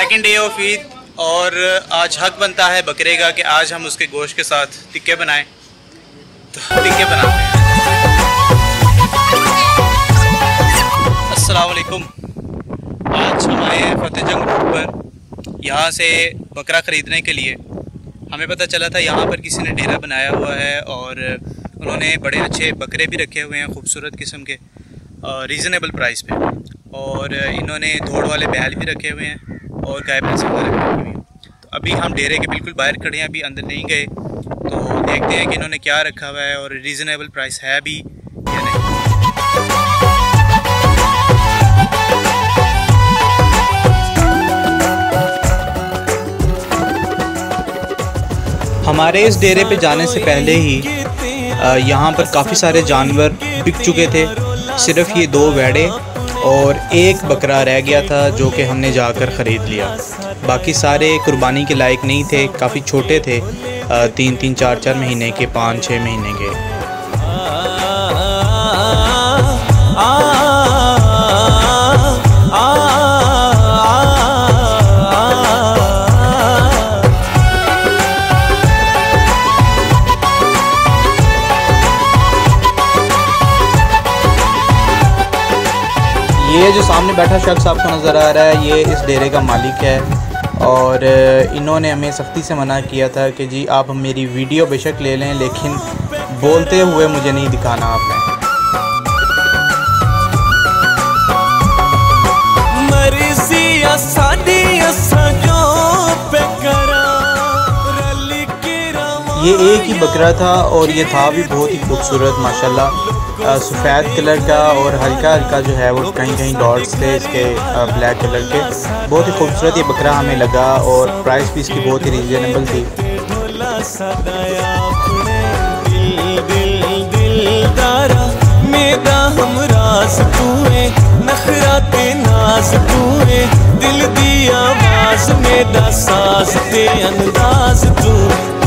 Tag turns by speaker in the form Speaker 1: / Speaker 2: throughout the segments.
Speaker 1: Second day of Eid और आज हक बनता है बकरे का कि आज हम उसके गोश्त के साथ टिक्के बनाएँ। तो टिक्के बनाते हैं। अस्सलाम वालेकुम आज हम आए हैं फतेह जंग रोड पर, यहाँ से बकरा ख़रीदने के लिए। हमें पता चला था यहाँ पर किसी ने डेरा बनाया हुआ है, और उन्होंने बड़े अच्छे बकरे भी रखे हुए हैं खूबसूरत किस्म के रीज़नेबल प्राइस पे। और इन्होंने धोड़ वाले बैल भी रखे हुए हैं। और गाय भैंस वगैरह रखी हुई तो अभी हम डेरे के बिल्कुल बाहर खड़े हैं, अभी अंदर नहीं गए। तो देखते हैं कि इन्होंने क्या रखा हुआ है और रीज़नेबल प्राइस है भी या नहीं। हमारे इस डेरे पे जाने से पहले ही यहाँ पर काफ़ी सारे जानवर बिक चुके थे। सिर्फ़ ये दो वेड़े और एक बकरा रह गया था जो कि हमने जाकर ख़रीद लिया। बाकी सारे कुर्बानी के लायक नहीं थे, काफ़ी छोटे थे तीन तीन, चार चार महीने के, पाँच छः महीने के। ये जो सामने बैठा शख्स आपको नज़र आ रहा है ये इस डेरे का मालिक है। और इन्होंने हमें सख्ती से मना किया था कि जी आप मेरी वीडियो बेशक ले लें लेकिन बोलते हुए मुझे नहीं दिखाना आपने ये एक ही बकरा था और ये था भी बहुत ही खूबसूरत माशाल्लाह। सफ़ेद कलर का और हल्का हल्का जो है वो कहीं कहीं डॉट्स थे इसके ब्लैक कलर के। बहुत ही खूबसूरत ये बकरा हमें लगा और प्राइस भी इसकी बहुत ही रीजनेबल थी। दिल दिया ते अंदाज तू।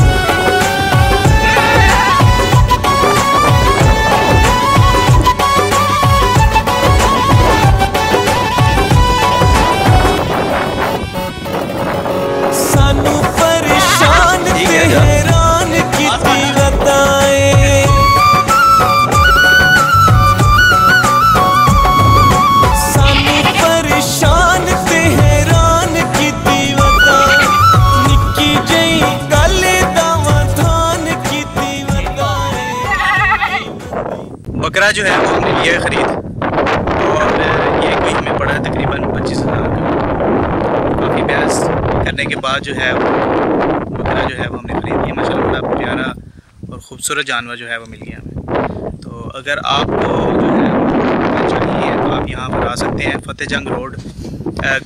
Speaker 1: बकरा जो है वो हमने लिया है ख़रीद। और ये कोई हमें पड़ा है तकरीबन पच्चीस हज़ार का। काफ़ी बहस करने के बाद जो है वो बकरा जो है वो हमने ख़रीद लिया। माशा बड़ा प्यारा और ख़ूबसूरत जानवर जो है वो मिल गया। हमें तो अगर आपको जो है चाहिए तो आप यहाँ पर आ सकते हैं फतेह जंग रोड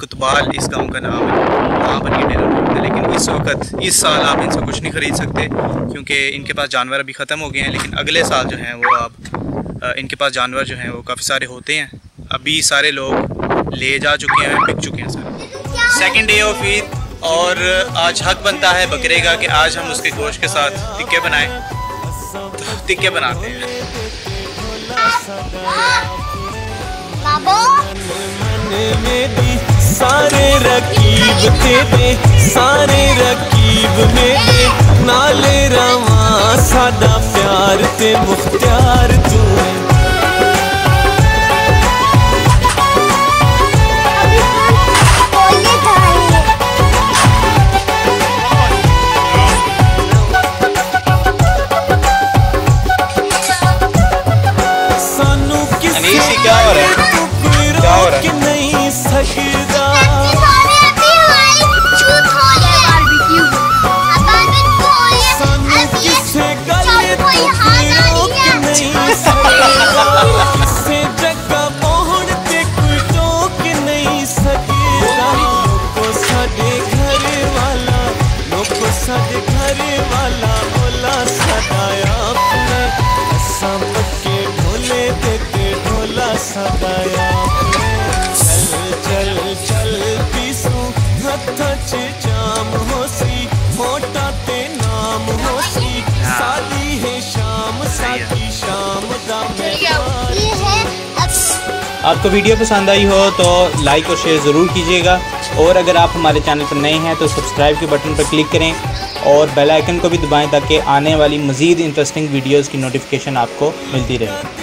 Speaker 1: कुतबाल इस गाँव का नाम है। वहाँ पर ये डेरा लेकिन इस वक्त, इस साल आप इनसे कुछ नहीं ख़रीद सकते, क्योंकि इनके पास जानवर अभी ख़त्म हो गए हैं। लेकिन अगले साल जो हैं वो आप इनके पास जानवर जो हैं वो काफ़ी सारे होते हैं। अभी सारे लोग ले जा चुके हैं बिक चुके हैं sir. Second day of Eid और आज हक बनता है बकरे का कि आज हम उसके गोश्त के साथ टिक्के बनाएँ। तो टिक्के बनाते हैं। सारे रकीब तेरे सारे रकीब मेरे। नाले रवा सादा प्यार ते मुख्तियार आपको वीडियो पसंद आई हो तो लाइक और शेयर ज़रूर कीजिएगा। और अगर आप हमारे चैनल पर नए हैं तो सब्सक्राइब के बटन पर क्लिक करें और बेल आइकन को भी दबाएँ ताकि आने वाली मज़ीद इंटरेस्टिंग वीडियोस की नोटिफिकेशन आपको मिलती रहे।